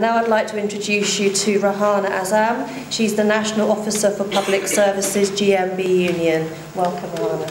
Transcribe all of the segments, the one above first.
Now I'd like to introduce you to Rehana Azam. She's the National Officer for Public Services GMB Union. Welcome, Rahana.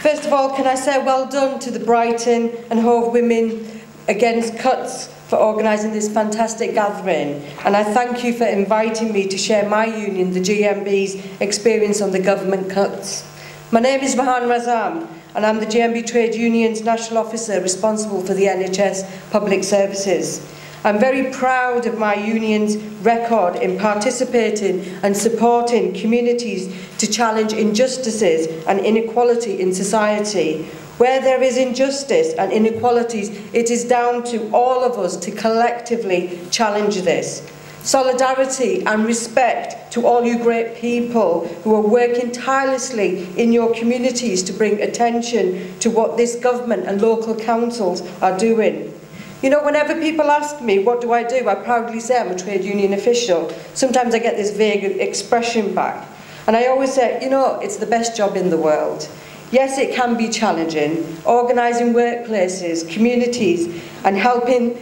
First of all, can I say well done to the Brighton and Hove Women Against Cuts for organising this fantastic gathering and I thank you for inviting me to share my union, the GMB's experience on the government cuts. My name is Rehana Azam and I'm the GMB Trade Union's National Officer responsible for the NHS Public Services. I'm very proud of my union's record in participating and supporting communities to challenge injustices and inequality in society. Where there is injustice and inequalities, it is down to all of us to collectively challenge this. Solidarity and respect to all you great people who are working tirelessly in your communities to bring attention to what this government and local councils are doing. You know, whenever people ask me, what do I do? I proudly say I'm a trade union official. Sometimes I get this vague expression back. And I always say, you know, it's the best job in the world. Yes, it can be challenging. Organising workplaces, communities, and helping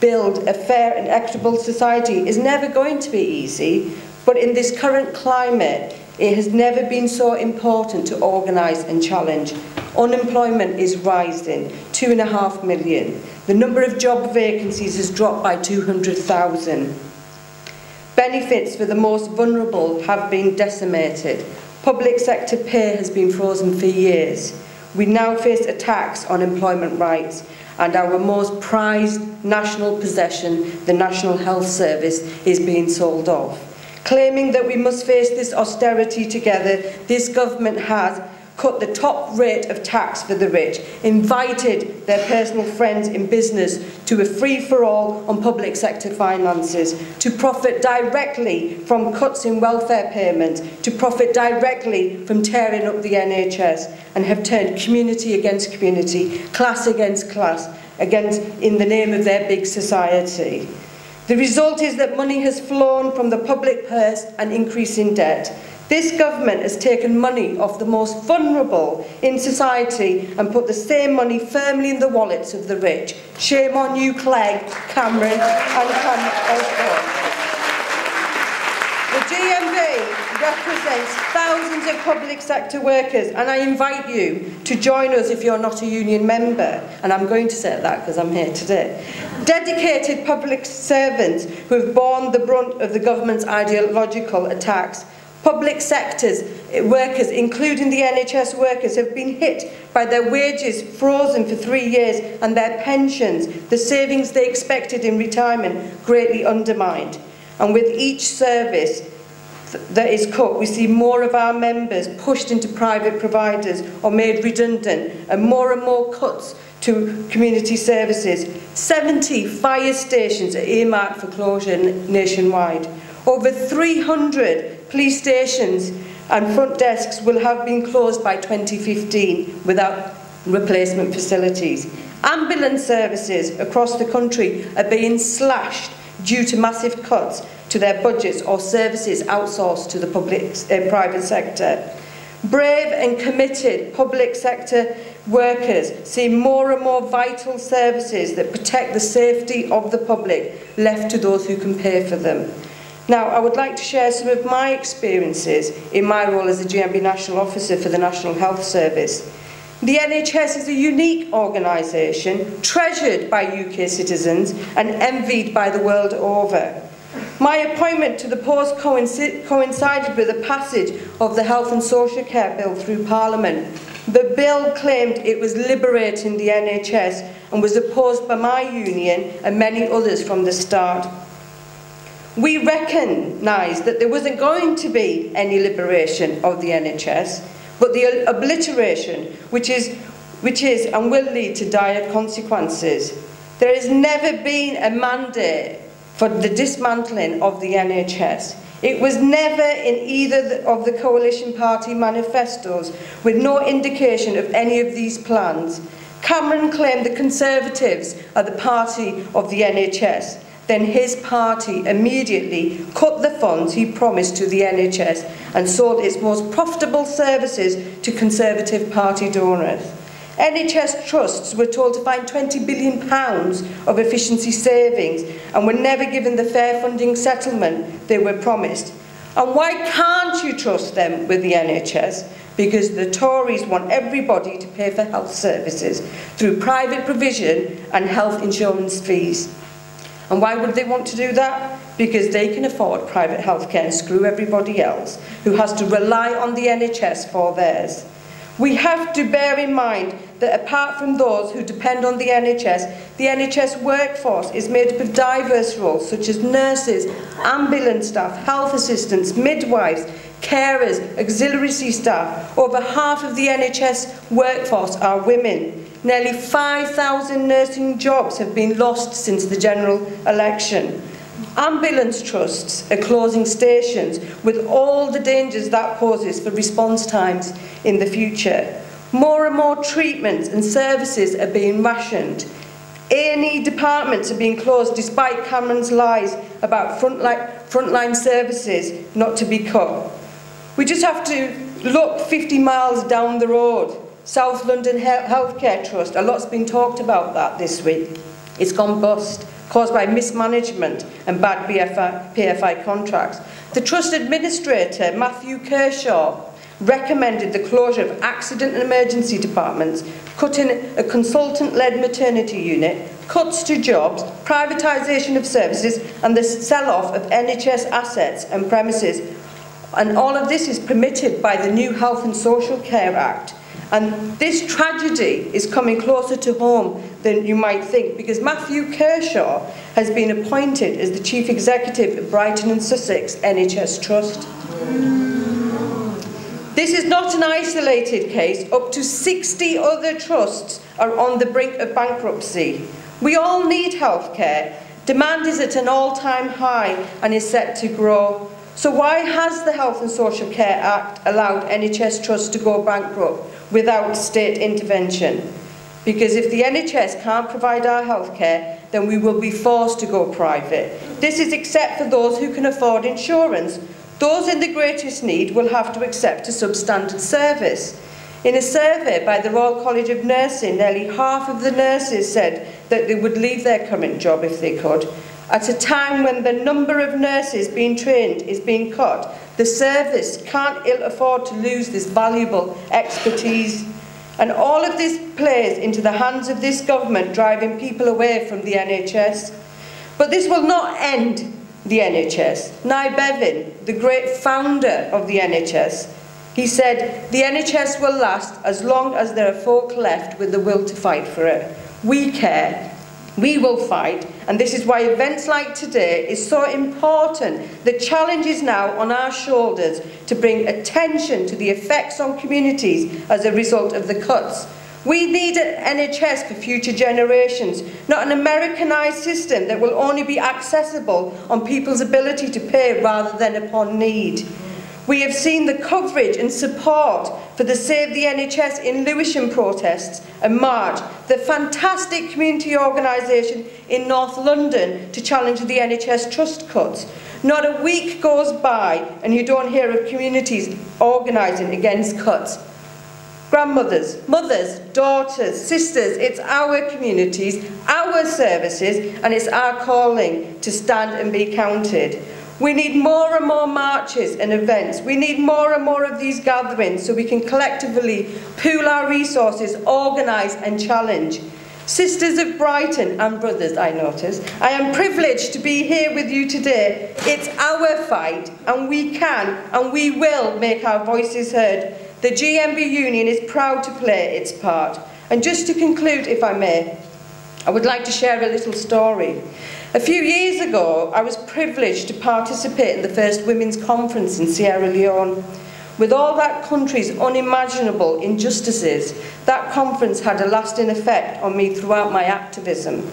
build a fair and equitable society is never going to be easy, but in this current climate, it has never been so important to organise and challenge. Unemployment is rising, two and a half million. The number of job vacancies has dropped by 200,000. Benefits for the most vulnerable have been decimated. Public sector pay has been frozen for years. We now face attacks on employment rights and our most prized national possession, the National Health Service, is being sold off. Claiming that we must face this austerity together, this government has cut the top rate of tax for the rich, invited their personal friends in business to a free-for-all on public sector finances, to profit directly from cuts in welfare payments, to profit directly from tearing up the NHS, and have turned community against community, class against class, against in the name of their big society. The result is that money has flown from the public purse and increase in debt. This government has taken money off the most vulnerable in society and put the same money firmly in the wallets of the rich. Shame on you, Clegg, Cameron and Osborne. The GMB represents thousands of public sector workers and I invite you to join us if you're not a union member and I'm going to say that because I'm here today. Dedicated public servants who have borne the brunt of the government's ideological attacks Public sectors, eh, workers, including the NHS workers, have been hit by their wages frozen for three years and their pensions, the savings they expected in retirement, greatly undermined. And with each service that is cut, we see more of our members pushed into private providers or made redundant, and more and more cuts to community services. 70 fire stations are earmarked for closure nationwide. Over 300 police stations and front desks will have been closed by 2015 without replacement facilities. Ambulance services across the country are being slashed due to massive cuts to their budgets or services outsourced to the public, uh, private sector. Brave and committed public sector workers see more and more vital services that protect the safety of the public left to those who can pay for them. Now, I would like to share some of my experiences in my role as a GMB National Officer for the National Health Service. The NHS is a unique organisation, treasured by UK citizens and envied by the world over. My appointment to the post coincided with the passage of the Health and Social Care Bill through Parliament. The bill claimed it was liberating the NHS and was opposed by my union and many others from the start. We recognised that there wasn't going to be any liberation of the NHS, but the obliteration, which is, which is and will lead to dire consequences. There has never been a mandate for the dismantling of the NHS. It was never in either of the coalition party manifestos, with no indication of any of these plans. Cameron claimed the Conservatives are the party of the NHS then his party immediately cut the funds he promised to the NHS and sold its most profitable services to Conservative Party donors. NHS trusts were told to find £20 billion of efficiency savings and were never given the fair funding settlement they were promised. And why can't you trust them with the NHS? Because the Tories want everybody to pay for health services through private provision and health insurance fees. And why would they want to do that? Because they can afford private healthcare and screw everybody else who has to rely on the NHS for theirs. We have to bear in mind that apart from those who depend on the NHS, the NHS workforce is made up of diverse roles such as nurses, ambulance staff, health assistants, midwives, carers, auxiliary staff. Over half of the NHS workforce are women. Nearly 5,000 nursing jobs have been lost since the general election. Ambulance trusts are closing stations with all the dangers that poses for response times in the future. More and more treatments and services are being rationed. A&E departments are being closed despite Cameron's lies about frontline, frontline services not to be cut. We just have to look 50 miles down the road. South London Healthcare Trust, a lot's been talked about that this week. It's gone bust caused by mismanagement and bad BFI, PFI contracts. The Trust Administrator, Matthew Kershaw, recommended the closure of accident and emergency departments, cutting a consultant-led maternity unit, cuts to jobs, privatisation of services and the sell-off of NHS assets and premises. And all of this is permitted by the new Health and Social Care Act. And this tragedy is coming closer to home than you might think because Matthew Kershaw has been appointed as the Chief Executive of Brighton and Sussex NHS Trust. This is not an isolated case. Up to 60 other trusts are on the brink of bankruptcy. We all need healthcare. Demand is at an all-time high and is set to grow. So why has the Health and Social Care Act allowed NHS trusts to go bankrupt without state intervention? Because if the NHS can't provide our healthcare, then we will be forced to go private. This is except for those who can afford insurance. Those in the greatest need will have to accept a substandard service. In a survey by the Royal College of Nursing, nearly half of the nurses said that they would leave their current job if they could. At a time when the number of nurses being trained is being cut, the service can't ill afford to lose this valuable expertise. And all of this plays into the hands of this government, driving people away from the NHS. But this will not end the NHS. Nye Bevan, the great founder of the NHS, he said, the NHS will last as long as there are folk left with the will to fight for it. We care we will fight, and this is why events like today is so important. The challenge is now on our shoulders to bring attention to the effects on communities as a result of the cuts. We need an NHS for future generations, not an Americanised system that will only be accessible on people's ability to pay rather than upon need. We have seen the coverage and support for the Save the NHS in Lewisham protests and March, the fantastic community organisation in North London to challenge the NHS trust cuts. Not a week goes by and you don't hear of communities organising against cuts. Grandmothers, mothers, daughters, sisters, it's our communities, our services, and it's our calling to stand and be counted. We need more and more marches and events. We need more and more of these gatherings so we can collectively pool our resources, organise and challenge. Sisters of Brighton and brothers, I notice, I am privileged to be here with you today. It's our fight and we can and we will make our voices heard. The GMB Union is proud to play its part. And just to conclude, if I may, I would like to share a little story. A few years ago, I was privileged to participate in the first Women's Conference in Sierra Leone. With all that country's unimaginable injustices, that conference had a lasting effect on me throughout my activism.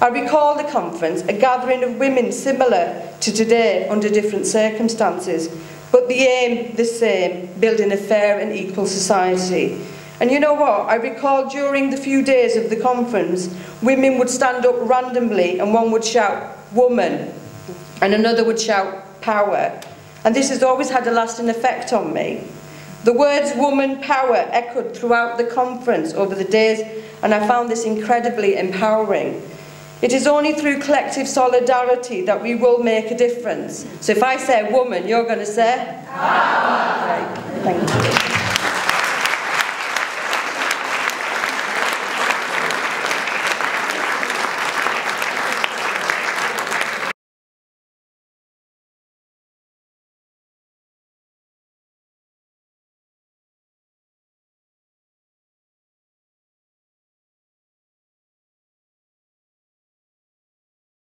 I recall the conference, a gathering of women similar to today under different circumstances, but the aim the same, building a fair and equal society. And you know what? I recall during the few days of the conference, women would stand up randomly and one would shout, woman, and another would shout, power. And this has always had a lasting effect on me. The words woman power echoed throughout the conference over the days and I found this incredibly empowering. It is only through collective solidarity that we will make a difference. So if I say woman, you're going to say? Power. Right. Thank you.